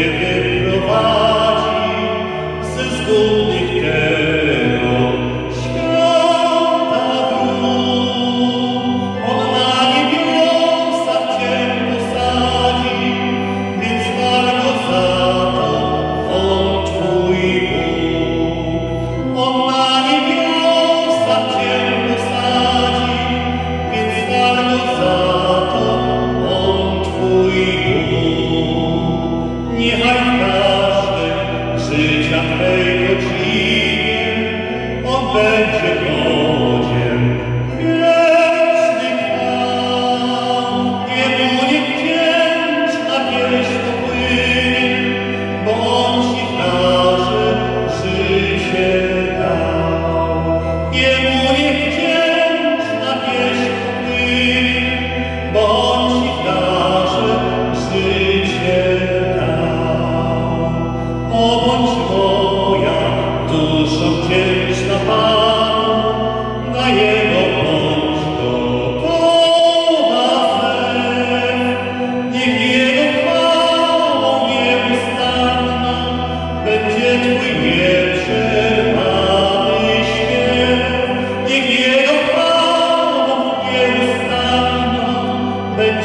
Give it a valley. lei lo ciglia, o ben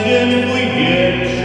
见不也？